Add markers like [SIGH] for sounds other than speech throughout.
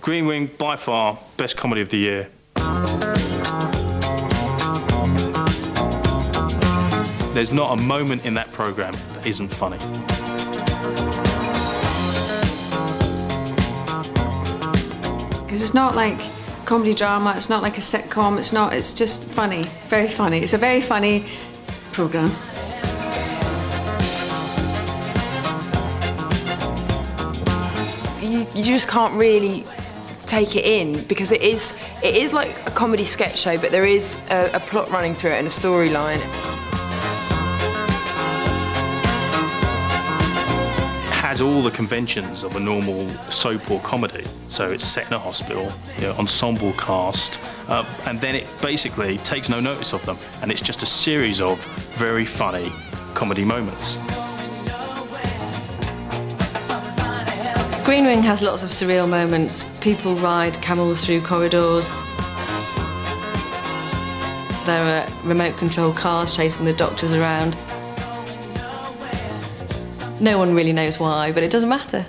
Green Wing, by far, best comedy of the year. There's not a moment in that programme that isn't funny. Because it's not like comedy drama, it's not like a sitcom, it's not, it's just funny, very funny. It's a very funny programme. you, you just can't really take it in because it is it is like a comedy sketch show, but there is a, a plot running through it and a storyline. has all the conventions of a normal soap or comedy. So it's set in a hospital, you know, ensemble cast, uh, and then it basically takes no notice of them, and it's just a series of very funny comedy moments. Green Wing has lots of surreal moments. People ride camels through corridors. There are remote control cars chasing the doctors around. No one really knows why, but it doesn't matter.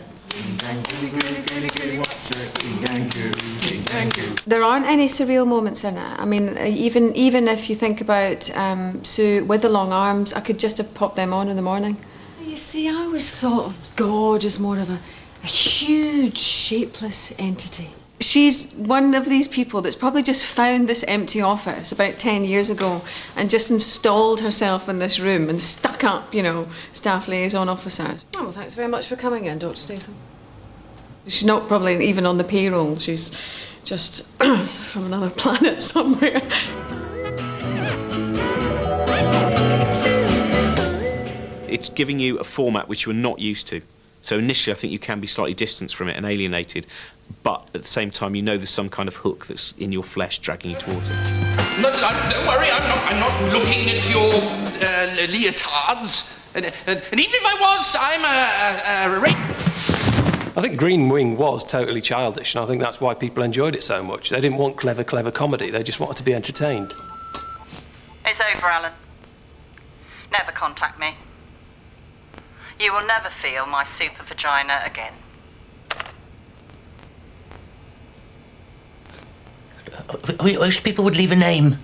There aren't any surreal moments in it. I mean, even even if you think about um, Sue with the long arms, I could just have popped them on in the morning. You see, I always thought of God as more of a, a huge, shapeless entity. She's one of these people that's probably just found this empty office about 10 years ago and just installed herself in this room and stuck up, you know, staff liaison officers. Oh, well, thanks very much for coming in, Dr. Statham. She's not probably even on the payroll. She's just [CLEARS THROAT] from another planet [LAUGHS] somewhere. It's giving you a format which you are not used to. So initially, I think you can be slightly distanced from it and alienated, but at the same time, you know there's some kind of hook that's in your flesh dragging you towards it. Not, don't worry, I'm not, I'm not looking at your uh, leotards. And, and, and, even if I was, I'm a, a, a rape. I think Green Wing was totally childish, and I think that's why people enjoyed it so much. They didn't want clever, clever comedy, they just wanted to be entertained. It's over, Alan. Never contact me. You will never feel my super vagina again. I wish people would leave a name.